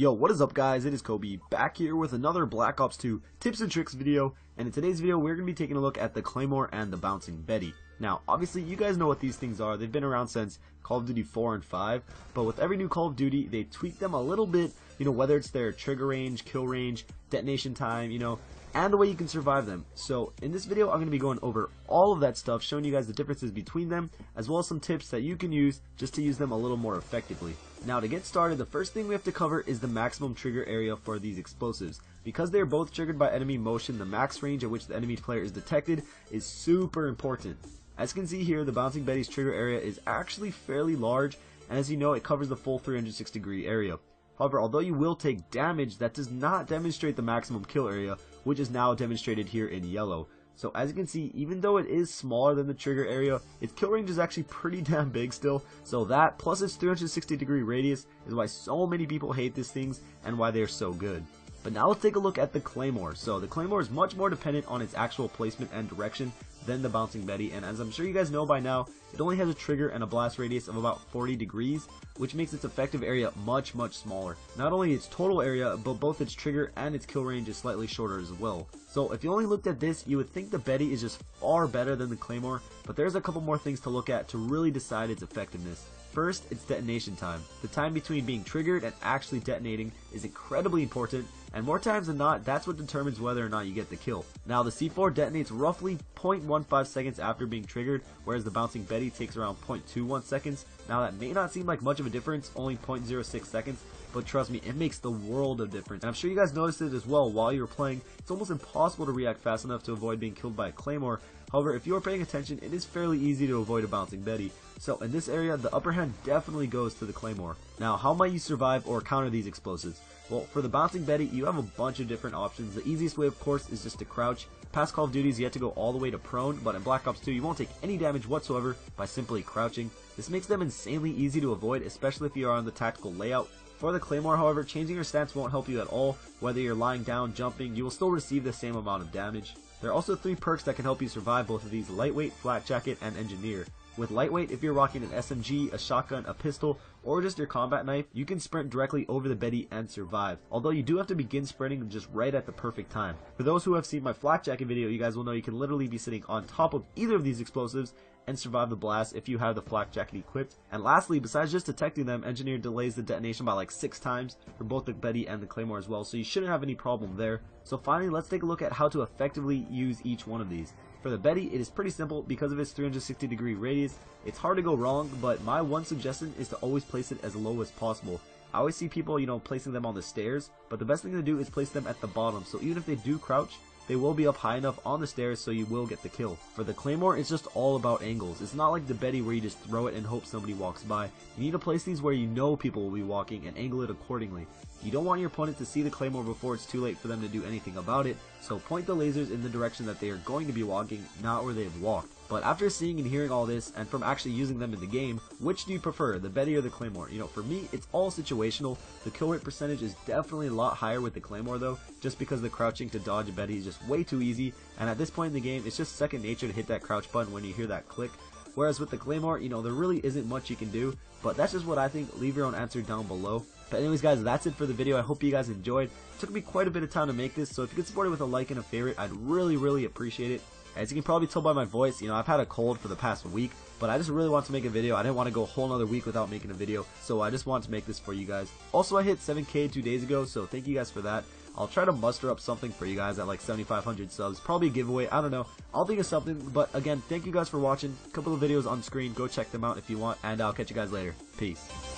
Yo, what is up guys? It is Kobe back here with another Black Ops 2 tips and tricks video and in today's video we're going to be taking a look at the Claymore and the Bouncing Betty. Now obviously you guys know what these things are, they've been around since Call of Duty 4 and 5 but with every new Call of Duty they tweak them a little bit, you know whether it's their trigger range, kill range, detonation time, you know and the way you can survive them. So in this video, I'm going to be going over all of that stuff, showing you guys the differences between them, as well as some tips that you can use just to use them a little more effectively. Now to get started, the first thing we have to cover is the maximum trigger area for these explosives. Because they are both triggered by enemy motion, the max range at which the enemy player is detected is super important. As you can see here, the Bouncing Betty's trigger area is actually fairly large, and as you know, it covers the full 360 degree area. However, although you will take damage, that does not demonstrate the maximum kill area, which is now demonstrated here in yellow. So as you can see, even though it is smaller than the trigger area, its kill range is actually pretty damn big still. So that, plus its 360 degree radius, is why so many people hate these things, and why they're so good. But now let's take a look at the Claymore. So the Claymore is much more dependent on its actual placement and direction than the Bouncing Betty, and as I'm sure you guys know by now, it only has a trigger and a blast radius of about 40 degrees, which makes its effective area much, much smaller. Not only its total area, but both its trigger and its kill range is slightly shorter as well. So if you only looked at this, you would think the Betty is just far better than the Claymore, but there's a couple more things to look at to really decide its effectiveness. First, it's detonation time. The time between being triggered and actually detonating is incredibly important, and more times than not, that's what determines whether or not you get the kill. Now, the C4 detonates roughly 0.15 seconds after being triggered, whereas the Bouncing Betty takes around 0.21 seconds. Now, that may not seem like much of a difference, only 0.06 seconds, but trust me, it makes the world of difference. And I'm sure you guys noticed it as well while you were playing. It's almost impossible to react fast enough to avoid being killed by a Claymore. However, if you are paying attention, it is fairly easy to avoid a Bouncing Betty. So in this area, the upper hand definitely goes to the Claymore. Now, how might you survive or counter these explosives? Well, for the Bouncing Betty, you have a bunch of different options. The easiest way, of course, is just to crouch. Past Call of Duties, you have to go all the way to prone, but in Black Ops 2, you won't take any damage whatsoever by simply crouching. This makes them insanely easy to avoid, especially if you are on the tactical layout. For the Claymore, however, changing your stance won't help you at all. Whether you're lying down, jumping, you will still receive the same amount of damage. There are also three perks that can help you survive both of these, Lightweight, Flak Jacket, and Engineer. With lightweight, if you're rocking an SMG, a shotgun, a pistol, or just your combat knife, you can sprint directly over the Betty and survive. Although you do have to begin sprinting just right at the perfect time. For those who have seen my flak jacket video, you guys will know you can literally be sitting on top of either of these explosives and survive the blast if you have the flak jacket equipped. And lastly, besides just detecting them, Engineer delays the detonation by like 6 times for both the Betty and the Claymore as well, so you shouldn't have any problem there. So finally, let's take a look at how to effectively use each one of these. For the Betty, it is pretty simple because of its 360 degree radius. It's hard to go wrong, but my one suggestion is to always place it as low as possible. I always see people, you know, placing them on the stairs, but the best thing to do is place them at the bottom. So even if they do crouch, they will be up high enough on the stairs so you will get the kill. For the Claymore, it's just all about angles. It's not like the Betty where you just throw it and hope somebody walks by. You need to place these where you know people will be walking and angle it accordingly. You don't want your opponent to see the Claymore before it's too late for them to do anything about it, so point the lasers in the direction that they are going to be walking, not where they have walked. But after seeing and hearing all this, and from actually using them in the game, which do you prefer, the Betty or the Claymore? You know, for me, it's all situational. The kill rate percentage is definitely a lot higher with the Claymore though, just because the crouching to dodge Betty is just way too easy, and at this point in the game, it's just second nature to hit that crouch button when you hear that click. Whereas with the Claymore, you know, there really isn't much you can do, but that's just what I think. Leave your own answer down below. But anyways guys, that's it for the video. I hope you guys enjoyed. It took me quite a bit of time to make this, so if you could support it with a like and a favorite, I'd really, really appreciate it. As you can probably tell by my voice, you know, I've had a cold for the past week, but I just really want to make a video. I didn't want to go a whole another week without making a video, so I just wanted to make this for you guys. Also, I hit 7k two days ago, so thank you guys for that. I'll try to muster up something for you guys at like 7,500 subs. Probably a giveaway. I don't know. I'll think of something. But again, thank you guys for watching. A couple of videos on screen. Go check them out if you want. And I'll catch you guys later. Peace.